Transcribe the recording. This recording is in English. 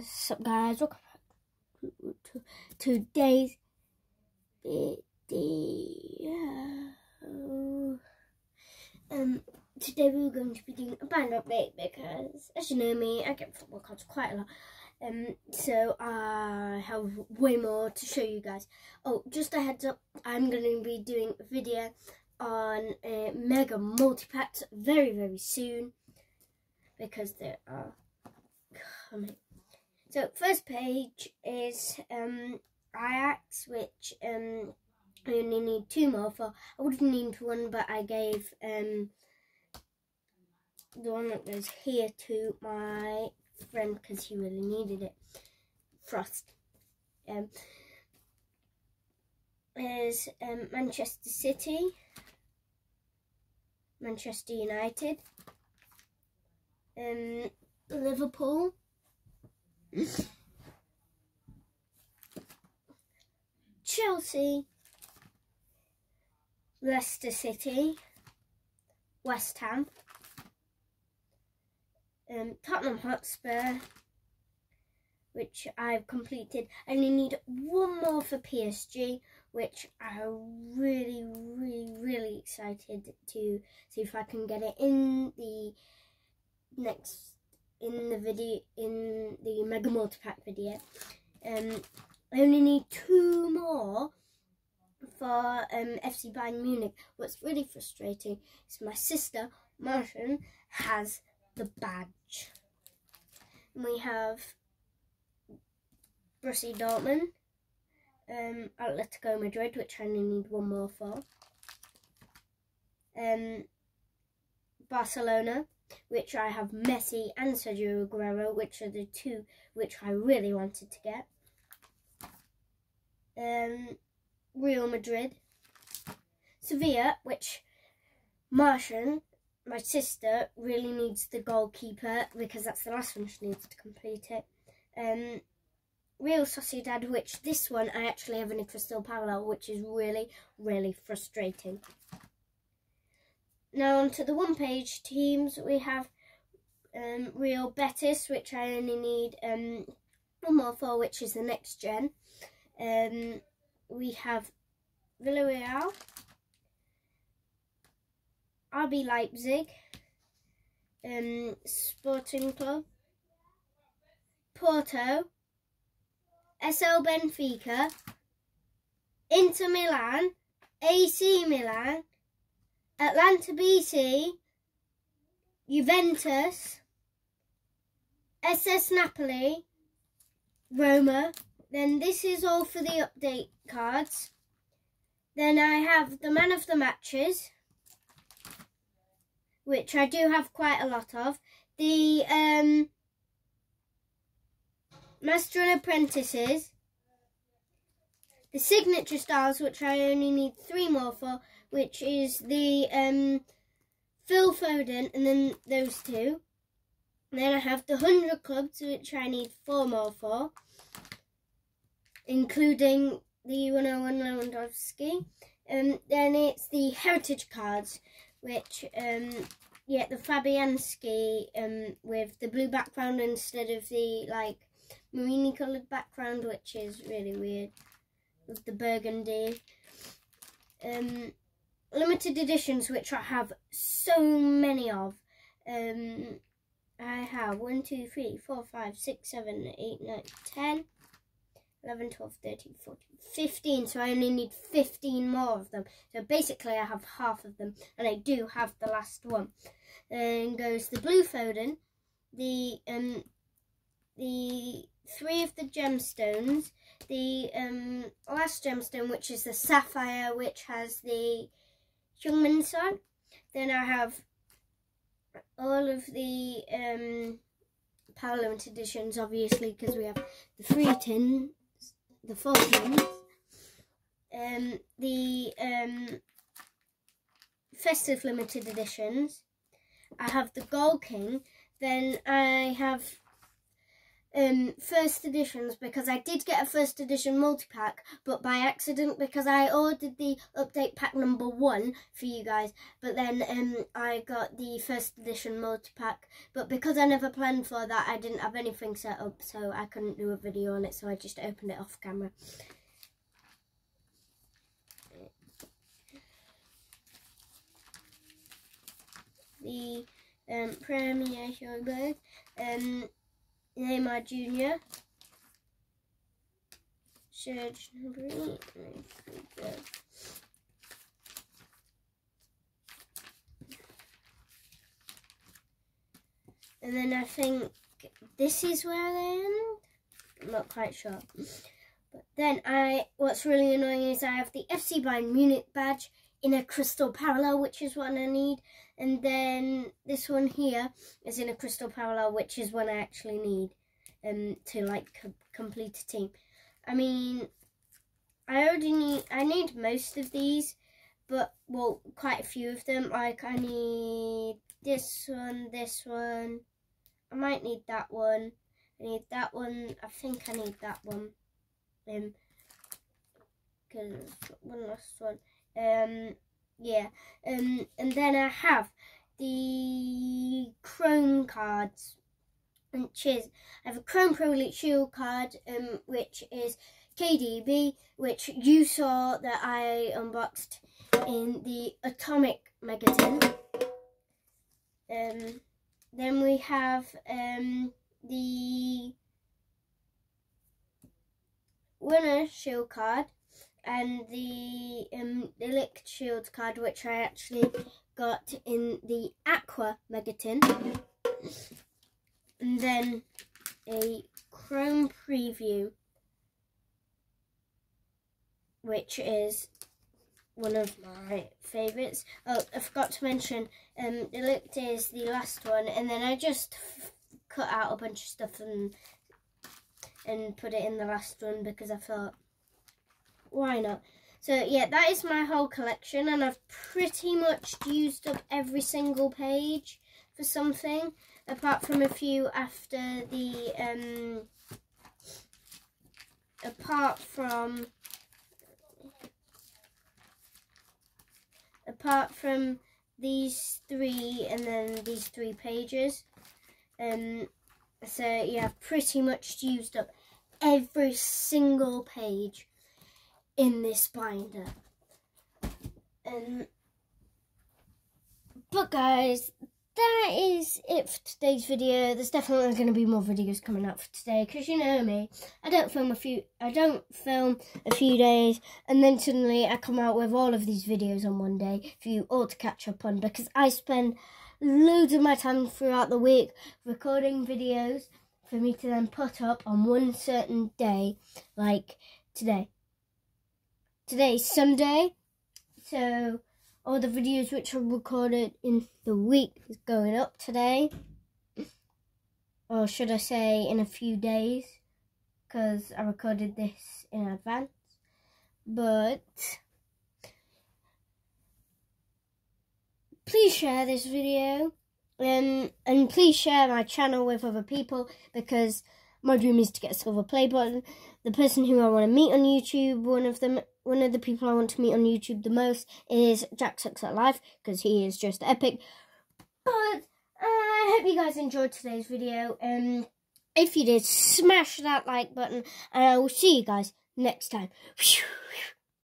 What's up guys, welcome to, to today's video. Um, today we're going to be doing a band update because, as you know me, I get football cards quite a lot. Um, so I have way more to show you guys. Oh, just a heads up, I'm going to be doing a video on a mega multi-packs very, very soon because there are coming. So first page is um, Ajax, which um, I only need two more for. I would have needed one, but I gave um, the one that goes here to my friend because he really needed it. Frost. Um, is um, Manchester City, Manchester United, um, Liverpool, Chelsea, Leicester City, West Ham, um, Tottenham Hotspur, which I've completed. I only need one more for PSG, which I'm really, really, really excited to see if I can get it in the next in the video in the mega multipack video. Um i only need two more for um fc bayern munich. What's really frustrating is my sister Martin has the badge. And we have Borussia Dortmund um atletico madrid which i only need one more for. Um barcelona which I have Messi and Sergio Aguero, which are the two which I really wanted to get. Um, Real Madrid, Sevilla, which Martian, my sister, really needs the goalkeeper because that's the last one she needs to complete it. Um, Real Sociedad, which this one I actually have in a crystal parallel, which is really, really frustrating. Now onto the one page teams, we have um, Real Betis, which I only need um, one more for, which is the next gen. Um, we have Villarreal, RB Leipzig, um, Sporting Club, Porto, SL Benfica, Inter Milan, AC Milan, Atalanta BC, Juventus, SS Napoli, Roma. Then this is all for the update cards. Then I have the man of the matches, which I do have quite a lot of. The um, Master and Apprentices, the signature styles, which I only need three more for, which is the um, Phil Foden and then those two. And then I have the 100 clubs, which I need four more for, including the 101 Lewandowski. Um, then it's the heritage cards, which, um, yeah, the Fabianski um, with the blue background instead of the, like, marini coloured background, which is really weird, the burgundy. Um, limited editions, which I have so many of. Um, I have 1, 2, 3, 4, 5, 6, 7, 8, 9, 10, 11, 12, 13, 14, 15. So I only need 15 more of them. So basically I have half of them. And I do have the last one. Then goes the Blue Foden, the, um, the three of the gemstones, the um, last gemstone, which is the Sapphire, which has the Heung-min Son. Then I have all of the um, Limited editions, obviously, because we have the three tins, the four tins, um, the um, Festive Limited editions. I have the Gold King. Then I have um, first editions because I did get a first edition multi-pack but by accident because I ordered the update pack number one for you guys but then um, I got the first edition multi-pack but because I never planned for that I didn't have anything set up so I couldn't do a video on it so I just opened it off camera. The um, Premier Showberg um, Neymar Jr. Serge Gnabry. And then I think this is where they end. I'm not quite sure. But then I, what's really annoying is I have the FC Bayern Munich badge in a crystal parallel, which is what I need. And then this one here is in a crystal parallel, which is what I actually need um, to like co complete a team. I mean, I already need, I need most of these, but, well, quite a few of them. Like, I need this one, this one. I might need that one. I need that one. I think I need that one. Um, because one last one. Um, yeah. Um, and then I have the Chrome cards, which is I have a Chrome Pro Elite Shield card, um, which is KDB, which you saw that I unboxed in the Atomic Megaton. Um, then we have um, the winner shield card and the um, Elite Shield card, which I actually got in the Aqua Megaton. And then a Chrome Preview, which is one of my favourites. Oh, I forgot to mention, um, Elite is the last one, and then I just cut out a bunch of stuff and and put it in the last one because I thought why not? So yeah, that is my whole collection and I've pretty much used up every single page for something apart from a few after the um apart from apart from these three and then these three pages um so yeah I've pretty much used up every single page in this binder. Um, but guys, that is it for today's video. There's definitely going to be more videos coming out for today because you know me. I don't film a few. I don't film a few days and then suddenly I come out with all of these videos on one day for you all to catch up on because I spend loads of my time throughout the week recording videos for me to then put up on one certain day like today today's Sunday, so all the videos which are recorded in the week is going up today. Or should I say in a few days, because I recorded this in advance. But please share this video um, and please share my channel with other people because my dream is to get a silver play button. The person who I want to meet on YouTube, one of them, one of the people I want to meet on YouTube the most is Jack Sucks at Life because he is just epic. But uh, I hope you guys enjoyed today's video. Um, if you did, smash that like button, and I will see you guys next time.